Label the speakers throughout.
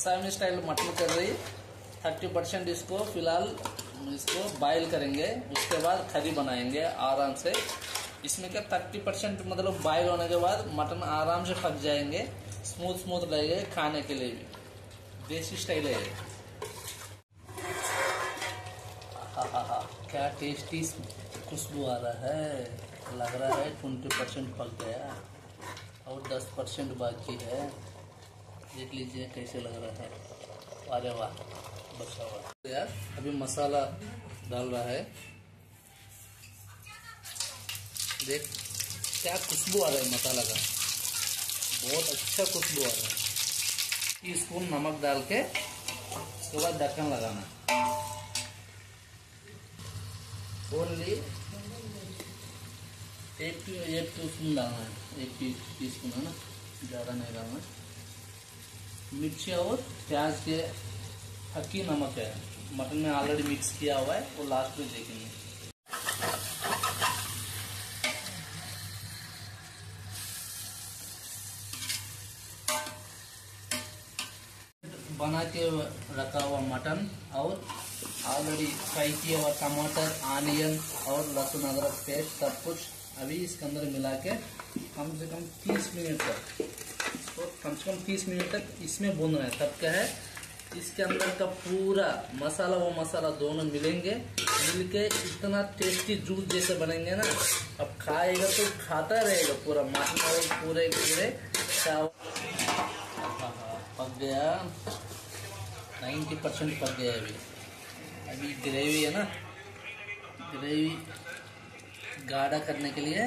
Speaker 1: सामी style mutton कर रही thirty percent इसको फ़िलहाल इसको बॉयल करेंगे। उसके बाद खरी बनाएँगे आराम से। इसमें क्या थर्टी परसेंट मतलब बॉयल होने के बाद मटन आराम से पक जाएँगे। स्मूथ स्मूथ लगेगा खाने के लिए भी। देसी स्टाइल है। आहा, क्या टेस्टी खुशबू आ रहा है। लग रहा है ट्वेंटी परसेंट पक गया। और दस परसेंट बाकी है। देख लीजिए कैसे लग रहा है। अरे वाह बचा हुआ यार, अभी मसाला डाल रहा है। देख, क्या खुशबू आ रहा है मसाला का। बहुत अच्छा खुशबू आ रहा है। टी स्पून नमक डाल के, उसके बाद ढक्कन लगाना। ओनली एक टी एक टी स्पून डालना है। एक टी स्पून है ना, ज़्यादा नहीं डालना। मिर्ची और प्याज के हकी नमक है। मटन में ऑलरेडी मिक्स किया हुआ है और लास्ट में देखेंगे। बना के रखा हुआ मटन और ऑलरेडी फ्राई किया हुआ टमाटर आनियन और लहसुन, अदरक, पेस्ट सब कुछ अभी इसके अंदर मिला के कम से कम 30 मिनट तक इसको कम से कम 30 मिनट तक इसमें भूनना है। तब क्या है? इसके अंदर का पूरा मसाला वो मसाला दोनों मिलेंगे। मिलके इतना टेस्टी जूस जैसे बनेंगे ना, अब खाएगा तो खाता रहेगा पूरा और पूरे पूरे। चावल। पक गया। 90 परसेंट पक गया अभी। अभी ग्रेवी है ना। ग्रेवी गाढ़ा करने के लिए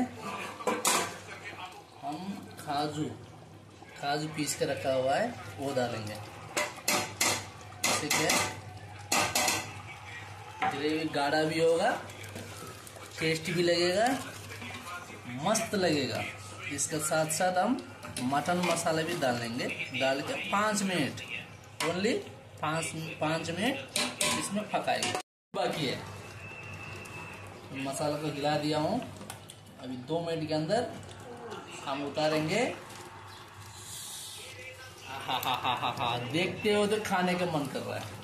Speaker 1: हम काजू काजू पीस के रखा हुआ है, वो डालेंगे। ठीक है? ग्रेवी गाढ़ा भी होगा, टेस्टी भी लगेगा, मस्त लगेगा। इसके साथ साथ हम मटन मसाला भी डालेंगे, डाल के पाँच मिनट। ओनली पाँच पाँच मिनट इसमें पकाएँगे। बाकी है। मसाला को हिला दिया हूँ। अभी दो मिनट के अंदर हम उतारेंगे। देखते हो तो खाने का मन कर रहा है।